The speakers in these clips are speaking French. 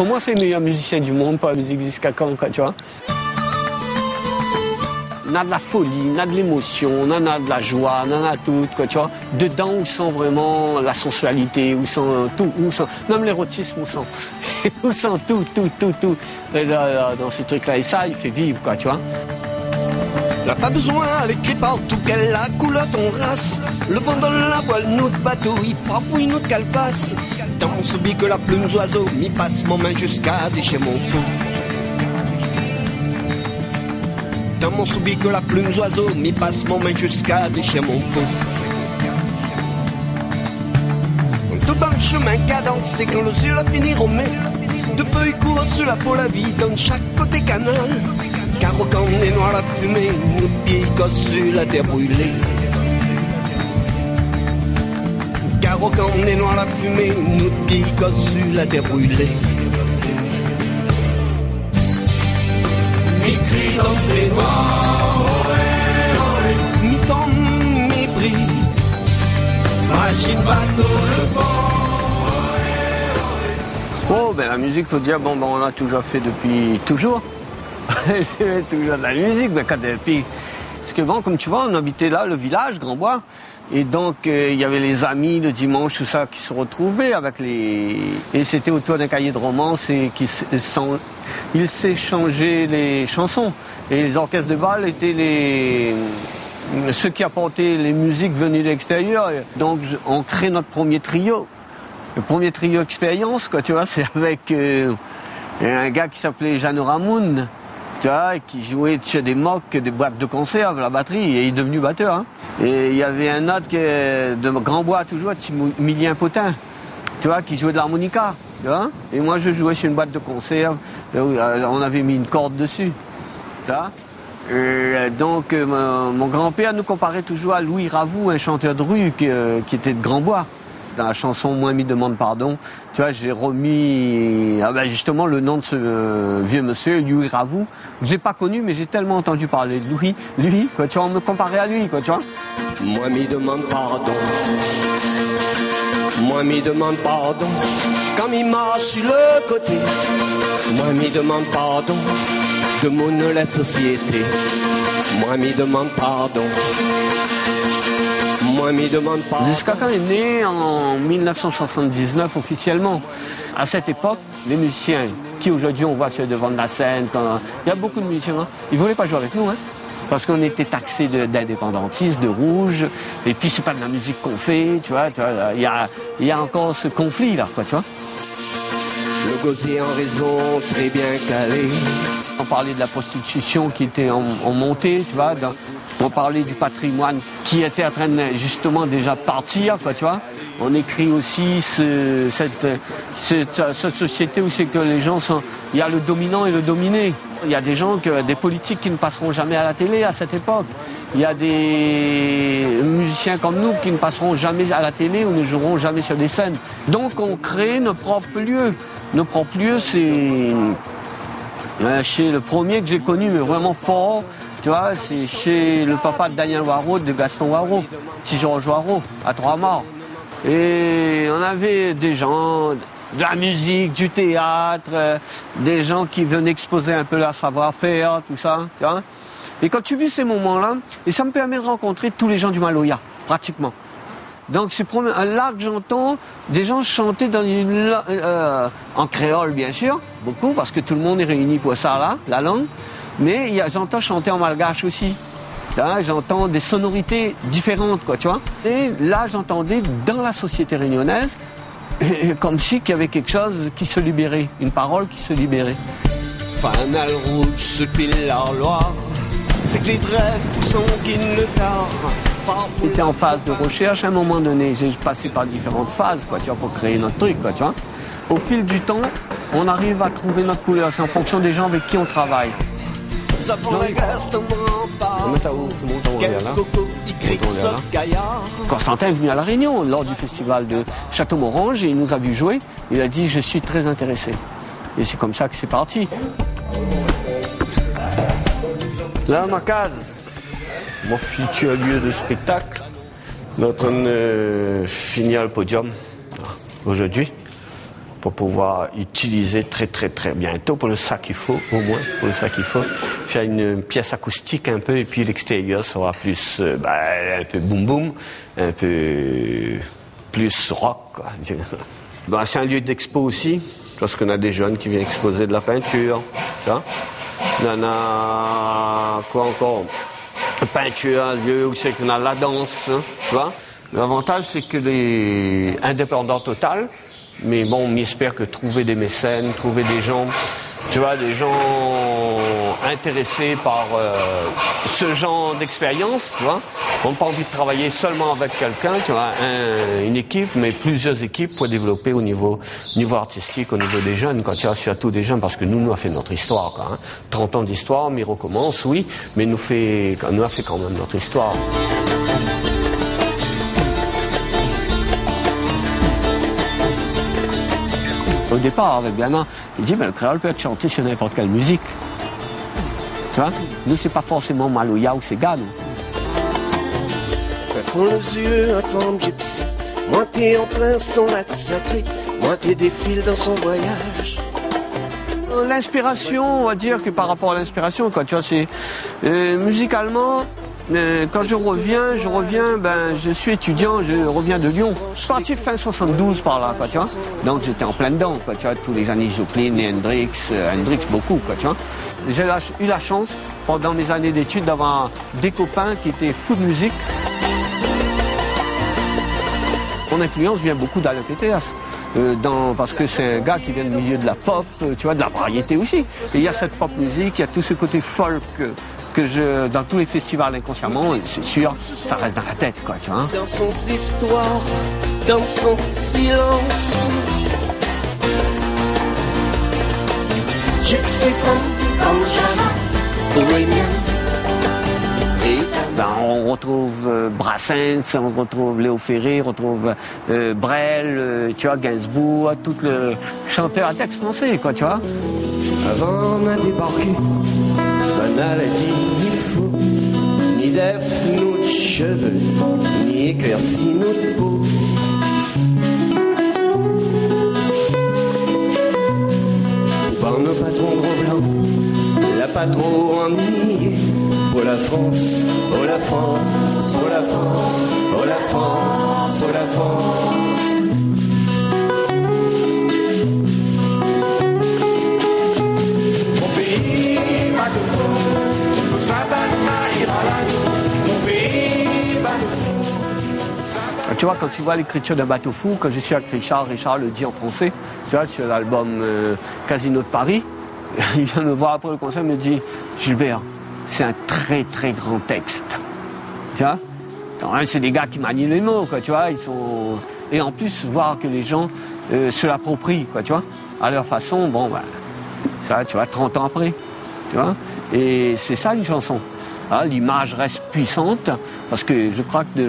Pour moi, c'est le meilleur musicien du monde, pas la musique jusqu'à quand, quoi, tu vois. On a de la folie, on a de l'émotion, on en a de la joie, on en a tout, quoi, tu vois. Dedans, où sent vraiment la sensualité, où sent euh, tout, où sent, même l'érotisme, où sent, où sent tout, tout, tout, tout, dans ce truc-là. Et ça, il fait vivre, quoi, tu vois. Là pas besoin, elle écrit partout qu'elle a coulotte en race. Le vent dans la voile nous batouille, farfouille nous calebasse temps subit que la plume d'oiseau m'y passe mon main jusqu'à déchirer mon peau. Dans mon soubi que la plume d'oiseau m'y passe mon main jusqu'à déchirer mon peau. Tout bas chemin cadencé quand quand les yeux la finiront de feuilles courent sur la peau la vie dans chaque côté canal. Car au camp des noirs la fumée, nos pieds sur la terre brûlée. carreaux quand on est noir la fumée nous pique sur la terre brûlée. Mi cri d'entrée noir, olé, olé. Mi temps, mi. Machine bateau, le vent. Oh, eh, oh, ben la musique, faut dire, bon, ben, on a toujours fait depuis toujours. J'ai toujours de la musique, mais quand, et puis, parce que bon, comme tu vois, on habitait là, le village, Grand Bois. Et donc, euh, il y avait les amis le dimanche, tout ça, qui se retrouvaient avec les... Et c'était autour d'un cahier de romance et qui ils s'échangeaient les chansons. Et les orchestres de bal étaient les... Euh, ceux qui apportaient les musiques venues de l'extérieur. Donc, on crée notre premier trio. Le premier trio expérience, quoi, tu vois, c'est avec euh, un gars qui s'appelait Jeannot Ramoun, tu vois, qui jouait chez des mocs, des boîtes de conserve, la batterie, et il est devenu batteur. Hein. Et il y avait un autre qui est de grand bois toujours, Milien Potin, tu vois, qui jouait de l'harmonica. Et moi, je jouais sur une boîte de conserve, euh, on avait mis une corde dessus, tu vois. Euh, donc, euh, mon grand-père nous comparait toujours à Louis Ravoux, un chanteur de rue qui était de grand bois dans la chanson Moins mi demande pardon, tu vois, j'ai remis ah ben, justement le nom de ce euh, vieux monsieur, Louis Ravou, que j'ai pas connu, mais j'ai tellement entendu parler de lui, lui, quoi, tu vois, on me comparait à lui, quoi, tu vois. Moi mi demande pardon, moi mi demande pardon, quand il marche sur le côté, moi mi demande pardon, de mon la société, moi mi demande pardon famille demande pas. Est né en 1979 officiellement? À cette époque, les musiciens qui aujourd'hui on voit ceux devant de la scène, il y a beaucoup de musiciens, hein. ils ne voulaient pas jouer avec nous. Hein parce qu'on était taxé d'indépendantistes, de, de rouge, et puis c'est pas de la musique qu'on fait, tu vois, il y a, encore ce conflit là, quoi, tu vois. Le gosier en raison, très bien calé, on parlait de la prostitution qui était en, montée, tu vois. On parlait du patrimoine qui était en train de, justement déjà partir, tu vois. On écrit aussi cette, société où c'est que les gens sont. Il y a le dominant et le dominé. Il y a des gens, des politiques qui ne passeront jamais à la télé à cette époque. Il y a des musiciens comme nous qui ne passeront jamais à la télé ou ne joueront jamais sur des scènes. Donc on crée nos propres lieux. Nos propres lieux, c'est chez le premier que j'ai connu, mais vraiment fort, tu vois, c'est chez le papa de Daniel Waro, de Gaston Waro, petit Georges Waro, à Trois-Morts. Et on avait des gens, de la musique, du théâtre, euh, des gens qui venaient exposer un peu leur savoir-faire, tout ça, tu vois. Et quand tu vis ces moments-là, et ça me permet de rencontrer tous les gens du Maloya, pratiquement. Donc c'est à que j'entends des gens chanter dans une euh, en créole bien sûr, beaucoup parce que tout le monde est réuni pour ça là, la langue. Mais j'entends chanter en malgache aussi. J'entends des sonorités différentes, quoi, tu vois. Et là, j'entendais dans la société réunionnaise, comme si qu'il y avait quelque chose qui se libérait, une parole qui se libérait. Loire, c'est que les le. J'étais en phase de recherche. À un moment donné, j'ai passé par différentes phases, quoi, tu vois, pour créer notre truc, quoi, tu vois. Au fil du temps, on arrive à trouver notre couleur. C'est en fonction des gens avec qui on travaille. Constantin est venu à La Réunion lors du festival de Château-Morange et il nous a vu jouer. Il a dit Je suis très intéressé. Et c'est comme ça que c'est parti. Là, ma case. Mon futur lieu de spectacle? On est le podium euh, aujourd'hui pour pouvoir utiliser très très très bientôt pour le sac qu'il faut au moins pour le sac qu'il faut faire une pièce acoustique un peu et puis l'extérieur sera plus euh, bah, un peu boum boum un peu plus rock bah, c'est un lieu d'expo aussi parce qu'on a des jeunes qui viennent exposer de la peinture on en a quoi encore? Peinture, lieu où c'est qu'on a la danse, hein, tu vois. L'avantage, c'est que les indépendants total, mais bon, on espère que trouver des mécènes, trouver des gens, tu vois, des gens intéressés par euh, ce genre d'expérience, tu vois. On n'a pas envie de travailler seulement avec quelqu'un, tu vois, une équipe, mais plusieurs équipes pour développer au niveau, niveau artistique, au niveau des jeunes, quand tu vois, surtout des jeunes, parce que nous, nous a fait notre histoire, quoi, hein. 30 ans d'histoire, mais recommence, oui, mais nous fait, nous a fait quand même notre histoire. Au départ, avec Bernard, il dit, mais le créole peut être chanté sur n'importe quelle musique. Vois Nous, c'est pas forcément Maloya ou Sega, nous. Fait fond les yeux, un forme gypsy. Moi, t'es en plein son lac sacré. Moi, t'es défile dans son voyage. L'inspiration, on va dire que par rapport à l'inspiration, quoi, tu vois, c'est euh, musicalement, euh, quand je reviens, je reviens, ben, je suis étudiant, je reviens de Lyon. Je suis parti fin 72 par là, quoi, tu vois. Donc j'étais en plein dedans, quoi, tu vois, tous les années Joplin et Hendrix, euh, Hendrix beaucoup, quoi, tu vois. J'ai eu la chance, pendant mes années d'études, d'avoir des copains qui étaient fous de musique. Mon influence vient beaucoup d'Alain Peters. Euh, dans, parce que c'est un gars qui vient du milieu de la pop, tu vois, de la variété aussi. Et il y a cette pop musique, il y a tout ce côté folk que je, dans tous les festivals inconsciemment, c'est sûr, ça reste dans la tête, quoi, tu vois. Dans son histoire, dans son silence. Ben, on retrouve euh, Brassens, on retrouve Léo Ferré, on retrouve euh, Brel, euh, tu vois, Gainsbourg, tout le chanteur à texte français, quoi, tu vois. Avant on a débarqué, maladie ni fou, ni def nos cheveux, ni éclairci notre peau. Par nos patrons gros blancs, la pas trop ennuyée. Oh la France, oh la France, quand tu vois l'écriture d'un bateau fou, quand je suis avec Richard, Richard le dit en français, tu vois, sur l'album euh, Casino de Paris, il vient me voir après le concert, il me dit, Gilbert, c'est un très très grand texte. Tu vois? C'est des gars qui manient les mots, quoi, tu vois, ils sont... Et en plus, voir que les gens euh, se l'approprient, quoi, tu vois, à leur façon, bon, ben, ça, tu vois, 30 ans après, tu vois Et c'est ça une chanson. Ah, L'image reste puissante parce que je crois que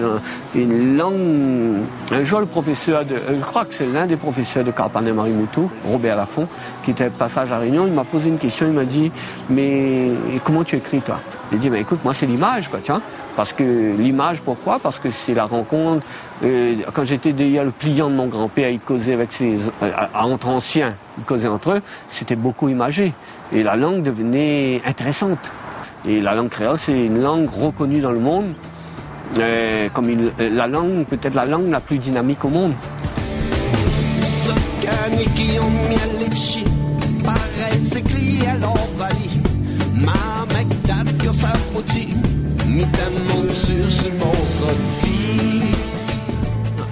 une langue. Un jour, le professeur de. euh, Je crois que c'est l'un des professeurs de Carpanet Marimoutou, Robert Lafont, qui était passage à Réunion. Il m'a posé une question. Il m'a dit Mais comment tu écris, toi? J'ai dit Mais écoute, moi, c'est l'image, quoi, vois. Parce que l'image, pourquoi? Parce que c'est la rencontre. euh, quand j'étais derrière le pliant de mon grand-père, il causait avec ses. euh, entre anciens, ils causaient entre eux, c'était beaucoup imagé. Et la langue devenait intéressante. Et la langue créole, c'est une langue reconnue dans le monde euh, comme euh, la langue, peut-être la langue la plus dynamique au monde.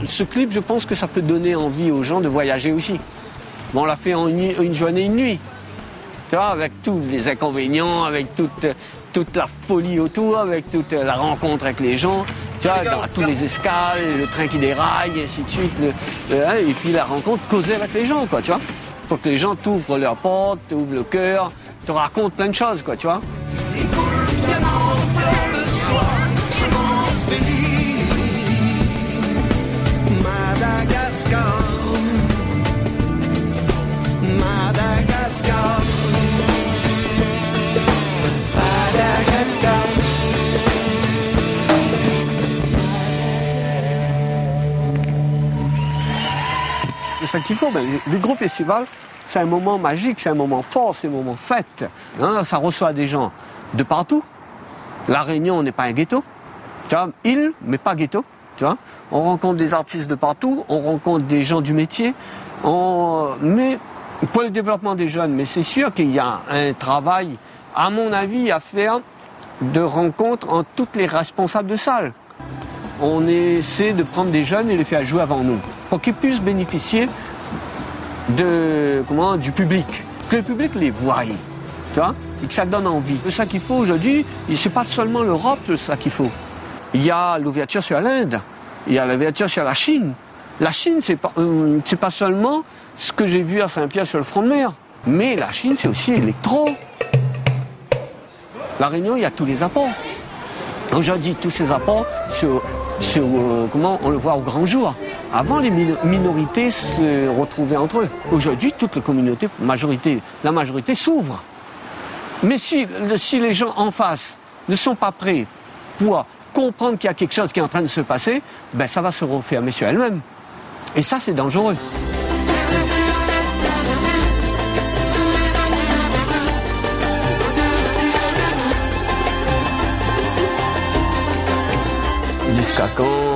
Ce clip, je pense que ça peut donner envie aux gens de voyager aussi. Bon, on l'a fait en une, une journée, une nuit. Tu vois, avec tous les inconvénients, avec toute, toute la folie autour, avec toute la rencontre avec les gens. Tu vois, dans tous les escales, le train qui déraille, et ainsi de suite. hein, et puis la rencontre causée avec les gens, quoi, tu vois. Faut que les gens t'ouvrent leurs portes, t'ouvrent le cœur, te racontent plein de choses, quoi, tu vois. Et coule ça qu'il faut. Ben, le gros festival, c'est un moment magique, c'est un moment fort, c'est un moment fête. Hein, ça reçoit des gens de partout. La Réunion n'est pas un ghetto. Tu vois, mais pas ghetto. Tu vois, on rencontre des artistes de partout, on rencontre des gens du métier. Mais pour le développement des jeunes, mais c'est sûr qu'il y a un travail, à mon avis, à faire de rencontres en toutes les responsables de salles. On essaie de prendre des jeunes et les faire jouer avant nous, pour qu'ils puissent bénéficier de, comment, du public, que le public les voie, tu vois, et que ça donne envie. C'est ça qu'il faut aujourd'hui, c'est pas seulement l'Europe, ça qu'il faut. Il y a l'ouverture sur l'Inde, il y a l'ouverture sur la Chine. La Chine, c'est pas, euh, pas seulement ce que j'ai vu à Saint-Pierre sur le front de mer, mais la Chine, c'est aussi électro. La Réunion, il y a tous les apports. Aujourd'hui, tous ces apports, euh, comment on le voit au grand jour. Avant, les minorités se retrouvaient entre eux. Aujourd'hui, toute la communauté, majorité, la majorité s'ouvre. Mais si, les gens en face ne sont pas prêts pour comprendre qu'il y a quelque chose qui est en train de se passer, ben ça va se refermer sur elle-même. Et ça, c'est dangereux. Jusqu'à quand,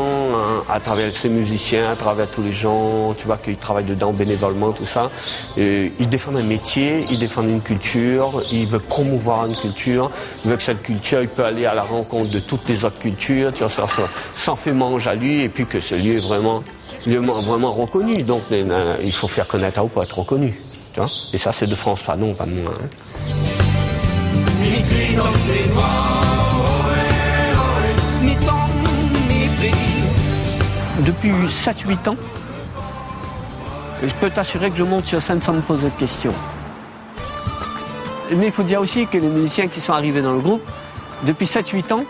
à travers ces musiciens, à travers tous les gens, tu vois, qui travaillent dedans bénévolement, tout ça, ils défendent un métier, ils défendent une culture, ils veulent promouvoir une culture, ils veulent que cette culture, il peut aller à la rencontre de toutes les autres cultures, tu vois, ça, ça, fait mange à lui, et puis que ce lieu est vraiment, vraiment reconnu. Donc, il faut faire connaître à pour être reconnu. Tu vois et ça, c'est de France Fanon, pas de moi. Hein. Depuis 7-8 ans, je peux t'assurer que je monte sur scène sans me poser de questions. Mais il faut dire aussi que les musiciens qui sont arrivés dans le groupe, depuis 7-8 ans,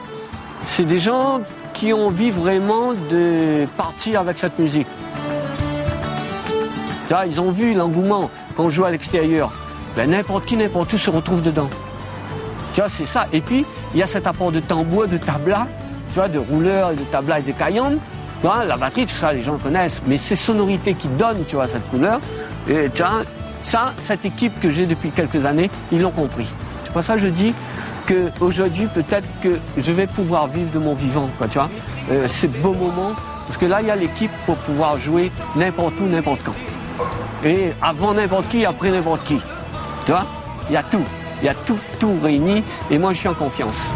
c'est des gens qui ont envie vraiment de partir avec cette musique. ils ont vu l'engouement quand on joue à l'extérieur. Ben, n'importe qui, n'importe où se retrouve dedans. Tu vois, c'est ça. Et puis, il y a cet apport de tambour, de tabla, tu vois, de rouleurs, de tabla et de caillantes la batterie, tout ça, les gens connaissent, mais ces sonorités qui donnent, tu vois, cette couleur, et ça, cette équipe que j'ai depuis quelques années, ils l'ont compris. C'est pour ça que je dis qu'aujourd'hui, peut-être que je vais pouvoir vivre de mon vivant, quoi, tu vois, euh, ces beaux moments, parce que là, il y a l'équipe pour pouvoir jouer n'importe où, n'importe quand. Et avant n'importe qui, après n'importe qui. Tu vois, il y a tout. Il y a tout, tout réuni, et moi, je suis en confiance.